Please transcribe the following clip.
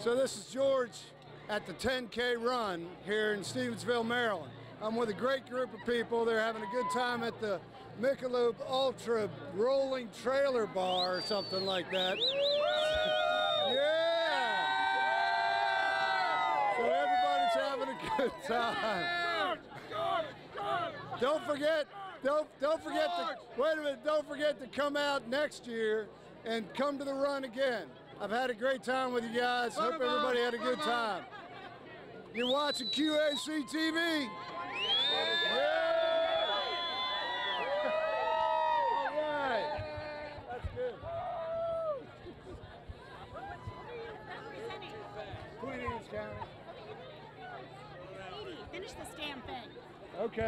So this is George at the 10K run here in Stevensville, Maryland. I'm with a great group of people. They're having a good time at the Michelob Ultra Rolling Trailer Bar or something like that. yeah! So everybody's having a good time. Don't forget, don't don't forget to wait a minute. Don't forget to come out next year and come to the run again. I've had a great time with you guys. Hope everybody had a good time. You're watching QAC TV. Yeah. All right. That's good. Queen Finish this damn thing. Okay.